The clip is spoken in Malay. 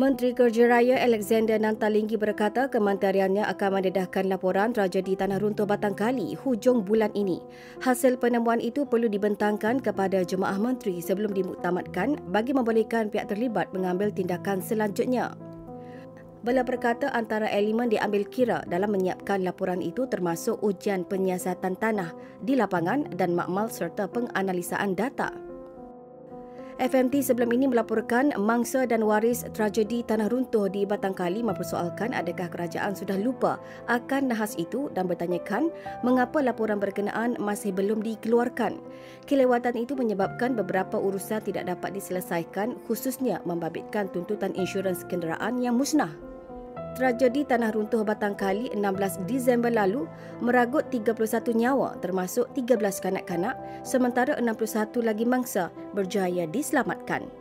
Menteri Kerja Raya Alexander Nantalinggi berkata kementeriannya akan mendedahkan laporan tragedi tanah runtuh Batang Kali hujung bulan ini. Hasil penemuan itu perlu dibentangkan kepada jemaah menteri sebelum dimuktamadkan bagi membolehkan pihak terlibat mengambil tindakan selanjutnya. Bela berkata antara elemen diambil kira dalam menyiapkan laporan itu termasuk ujian penyiasatan tanah di lapangan dan makmal serta penganalisaan data. FMT sebelum ini melaporkan mangsa dan waris tragedi tanah runtuh di Batang Kali mempersoalkan adakah kerajaan sudah lupa akan nahas itu dan bertanyakan mengapa laporan berkenaan masih belum dikeluarkan. Kelewatan itu menyebabkan beberapa urusan tidak dapat diselesaikan khususnya membabitkan tuntutan insurans kenderaan yang musnah. Tragedi tanah runtuh Batang Kali 16 Disember lalu meragut 31 nyawa termasuk 13 kanak-kanak sementara 61 lagi mangsa berjaya diselamatkan.